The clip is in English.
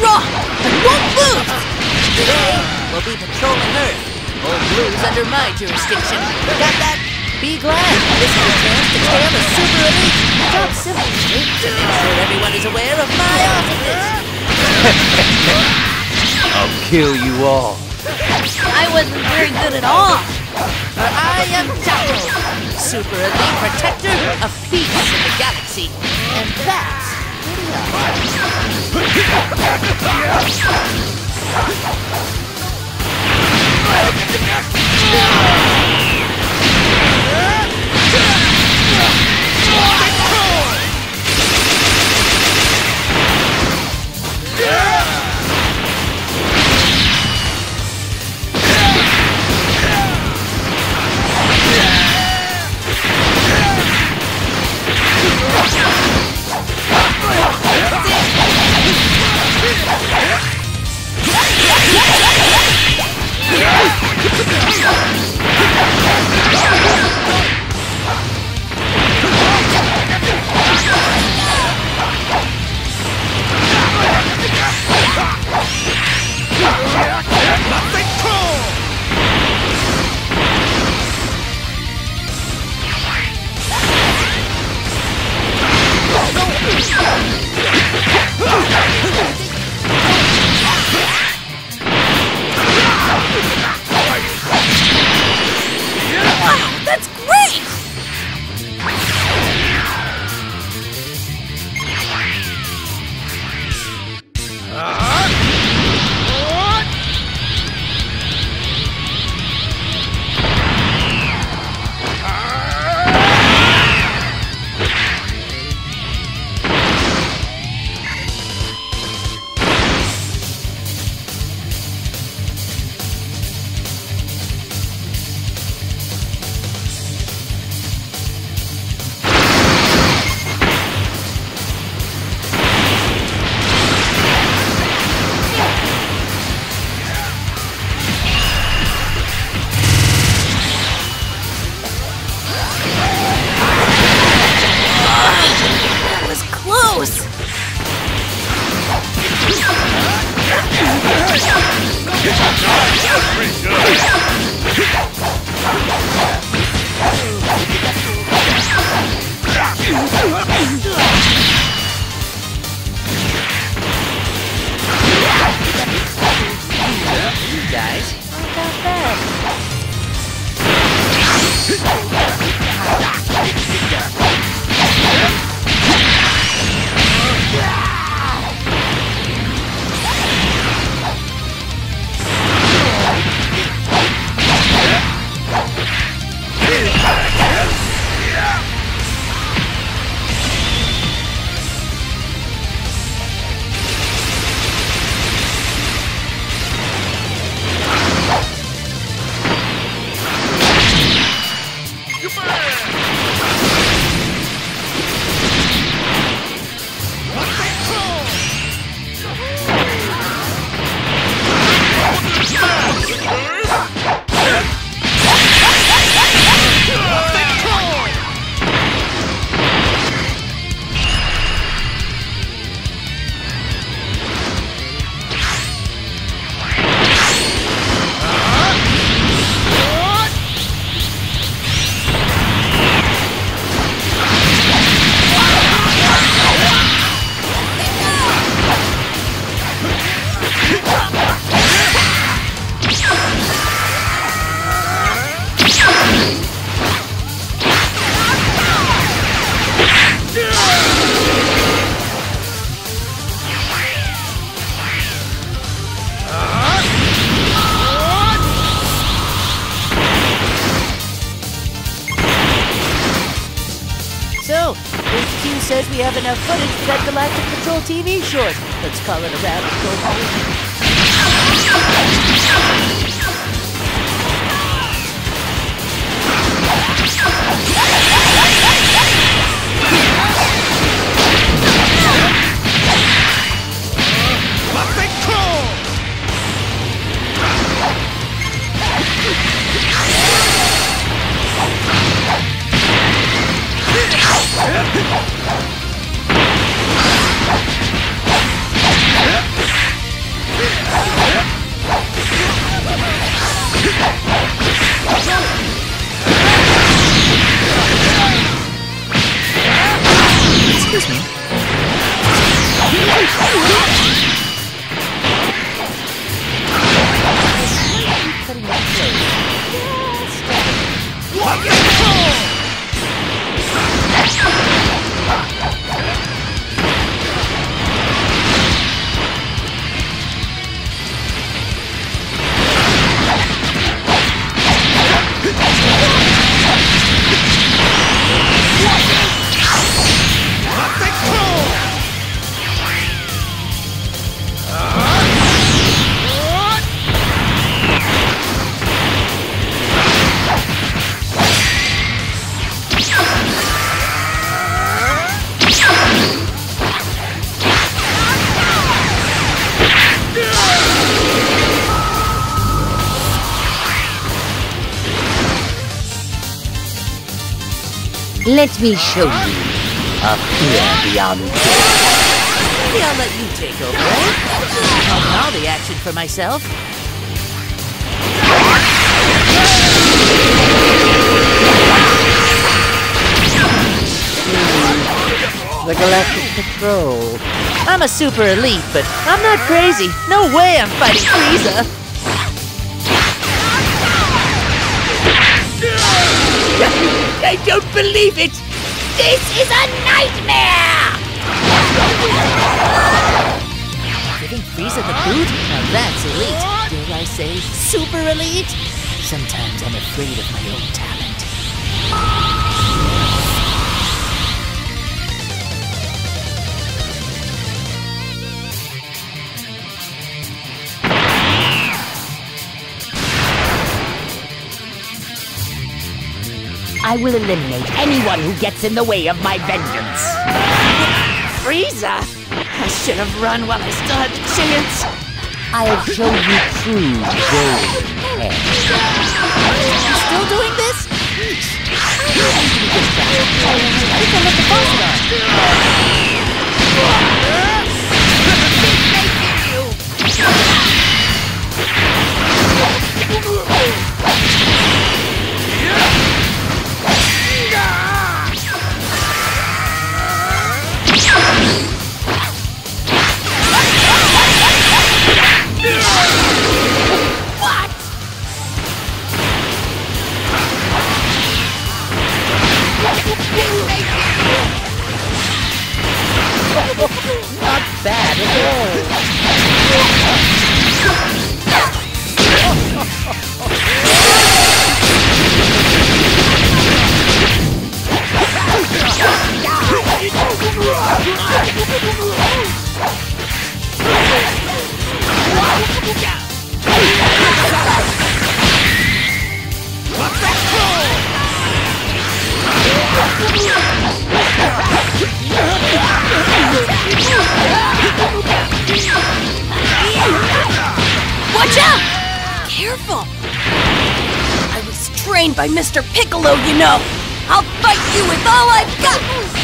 strong! I won't lose! Today, we'll be patrolling Earth. Old Blue's under my jurisdiction. Got that? Be glad. This is a chance to tail a super elite top simply to make sure everyone is aware of my offices. I'll kill you all. I wasn't very good at all! For I am Jaco, super elite protector of peace in the galaxy. And that's Yeah! That Galactic Patrol TV short. Let's call it a wrap Let me show you a fear beyond fear. Maybe I'll let you take over, eh? Pumping all the action for myself. The Galactic Patrol. I'm a super elite, but I'm not crazy. No way I'm fighting Frieza. I don't believe it! This is a nightmare! Giving Frieza the boot? Now that's elite. Dare I say, super elite? Sometimes I'm afraid of my own talent. I will eliminate anyone who gets in the way of my vengeance. Frieza! I should have run while I still had the chance. I'll show you true gold. You still doing this? I can let the boss Not bad at all. Watch by Mr. Piccolo, you know! I'll fight you with all I've got!